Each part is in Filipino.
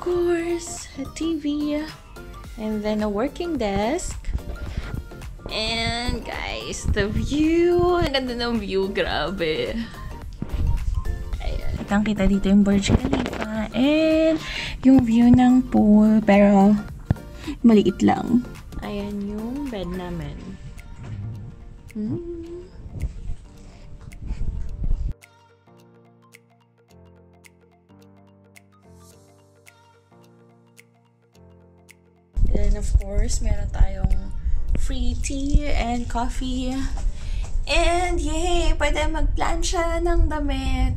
course, a TV, and then a working desk. And guys, the view. Ang ganda ng view, grabe. Ayan. Kitang kita dito yung Burj Khalifa. And yung view ng pool, pero maliit lang. Ayan yung bed namin. Hmm. Of course, meron tayong free tea and coffee. And yay! Pwede magplansya ng damit.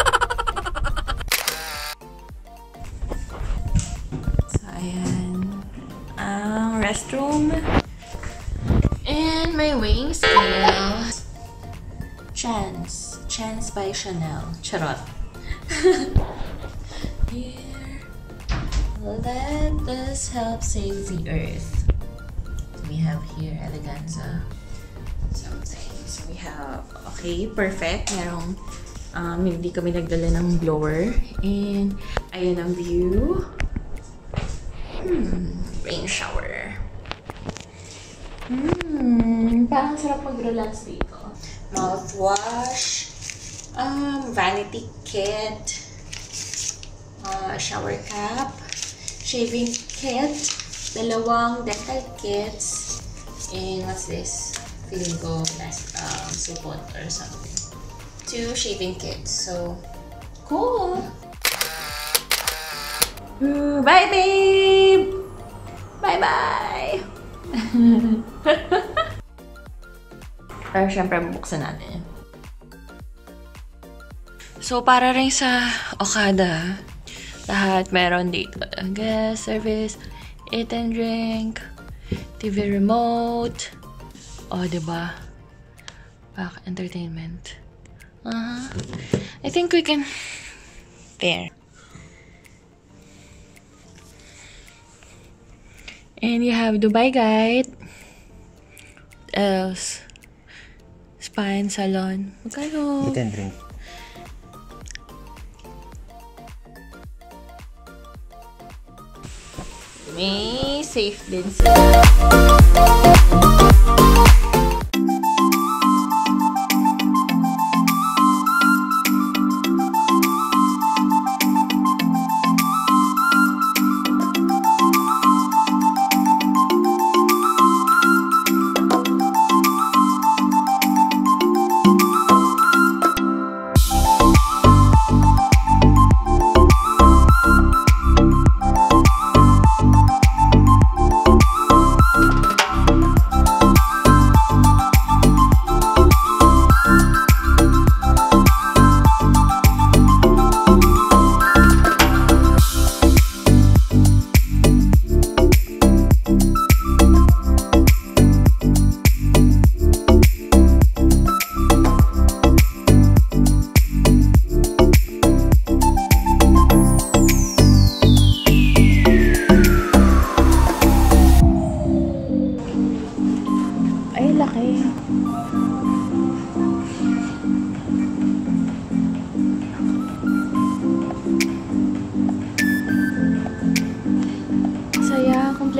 so, ayan. Ang restroom. And my weighing scale. Chance. Chance by Chanel. Charot. Here. Let us help save the earth. We have here eleganza. Something. So we have, okay, perfect. Merong, um, hindi kami nagdala ng blower. And, ayan ang view. Hmm, rain shower. Hmm, parang sarap mag-relax dito. Mouthwash, um, vanity kit, uh, shower cap, shaving kit, dalawang dental kits, and what's this? Feeling ko last um, support or something. Two shaving kits. So, cool! Ooh, bye, babe! Bye-bye! Pero syempre, bubuksan natin. So, para rin sa Okada, lahat meron dito. Gas service, eat and drink, TV remote, o, oh, diba? Back entertainment. Uh-huh. I think we can... There. And you have Dubai Guide. What else? Spa and salon. Magkano? Eat and drink. May safe din sila.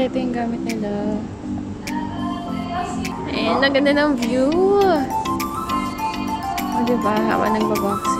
Kompleto yung gamit nila. And ang ganda ng view. O, diba? Habang nagbaboxing.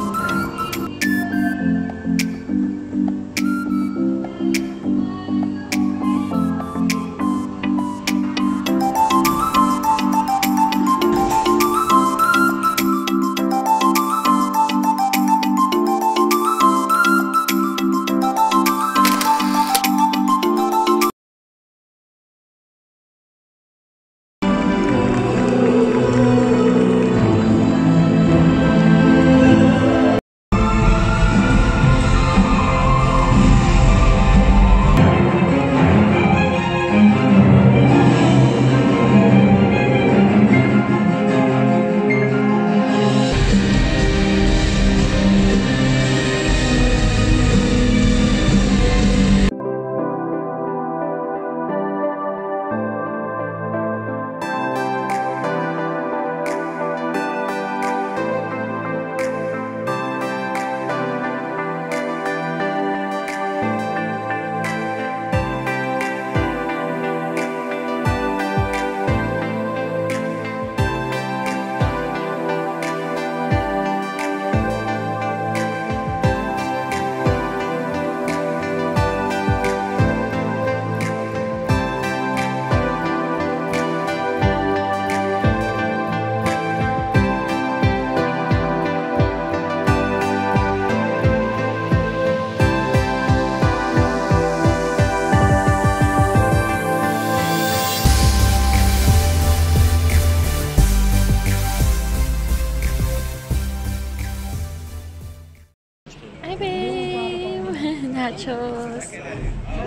nachos,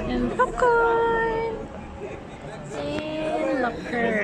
and popcorn, and locker.